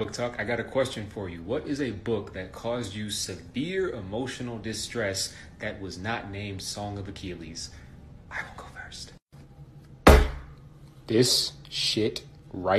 BookTok. I got a question for you. What is a book that caused you severe emotional distress that was not named Song of Achilles? I will go first. This shit right